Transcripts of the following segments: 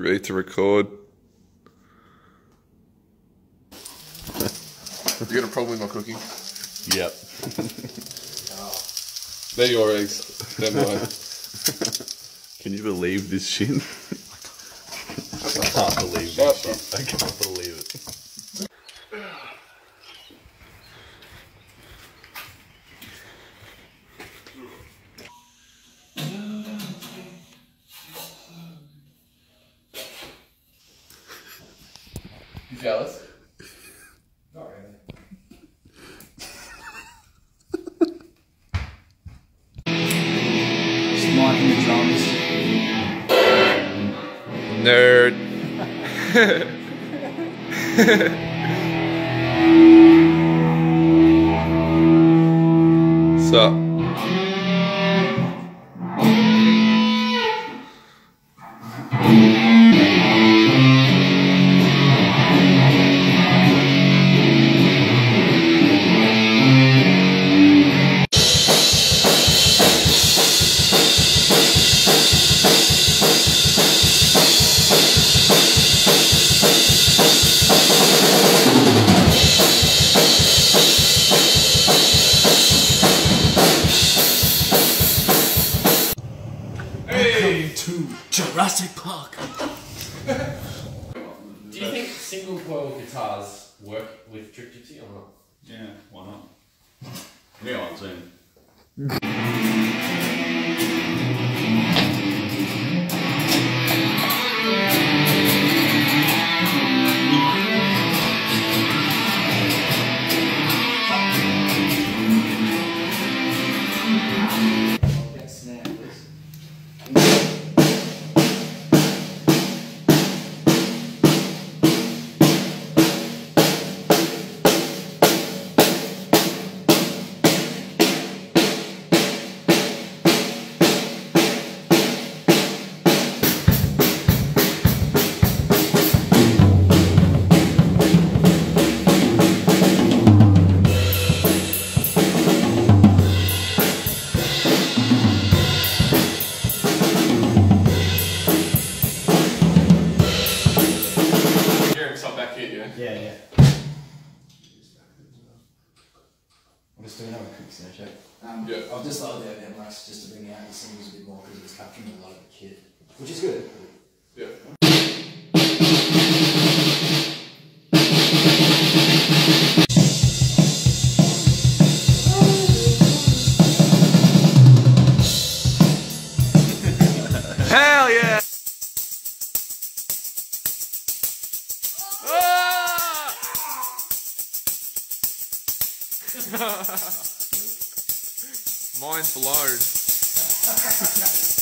Ready to record? you got a problem with my cooking? Yep. They're your eggs. They're mine. Can you believe this shit? I can't believe this shit. I can't believe it. You jealous? Not really. Just liking the drums. Nerd. Sup? Jurassic Park. Do you think single coil guitars work with Trick Gypsy or not? Yeah, why not? We are yeah? Yeah, yeah. I'm just doing another quick snare check. Um, Yeah. I've just lowered the overhead mics just to bring out the singles a bit more because it's capturing a lot of the kit, which is good. Yeah. Mind blown.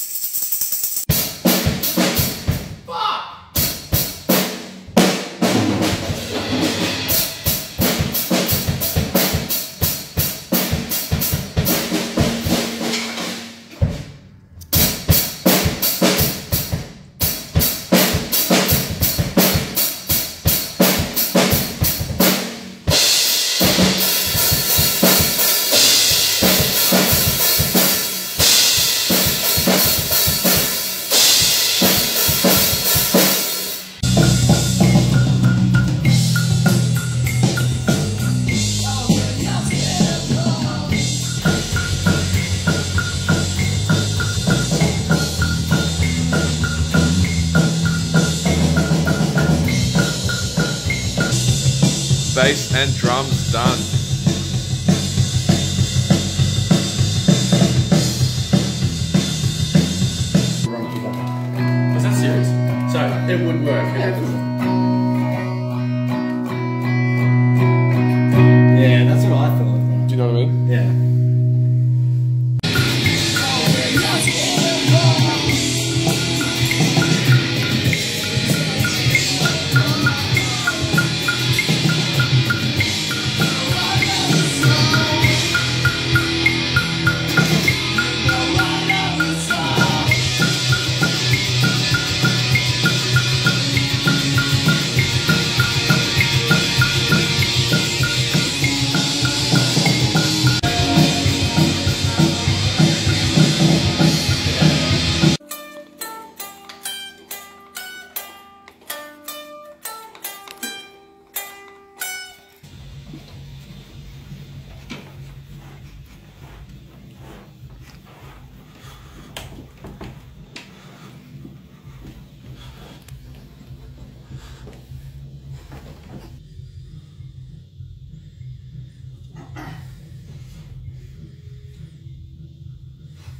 Bass and drums done. Is that serious? So it would work. Yeah,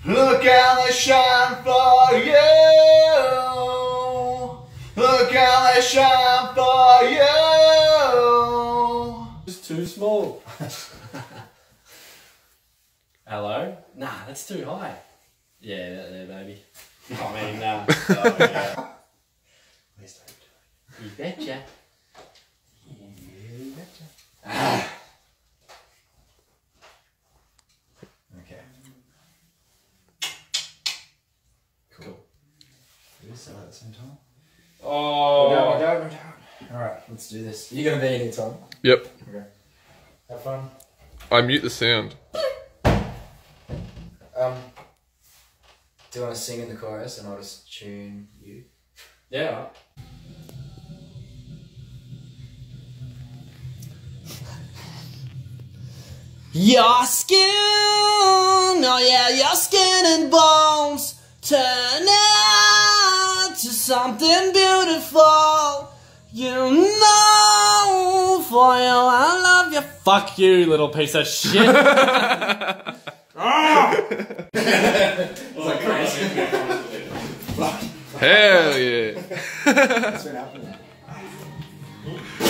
Look how they shine for you. Look how they shine for you. It's too small. Hello? Nah, that's too high. Yeah, that there, baby. I mean, uh, oh, yeah. You betcha. Okay. Cool. Do this at the same time. Oh, No, no, no, no. Alright, let's do this. You're gonna be any time? Yep. Okay. Have fun. I mute the sound. Um, do you want to sing in the chorus and I'll just tune you? yeah. Your skin, oh yeah, your skin and bones turn into something beautiful. You know, for you, I love you. Fuck you, little piece of shit. Hell yeah.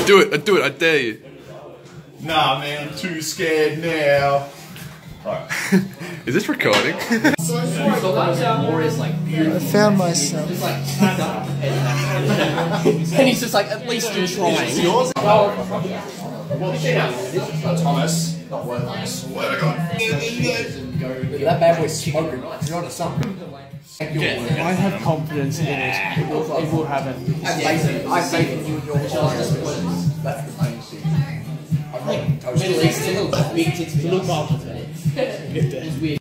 do it, I do it, I dare you. Nah, man, I'm too scared now. Is this recording? I found myself. and he's just like, at least you're trying. Thomas. Not worth it. I swear to God. That bad boy's smoking. You're on to something. I have confidence in it. It will, it will happen. I faith in you and your That's the main thing. I'm like, I was It's a little big, it's a little bump. It's weird.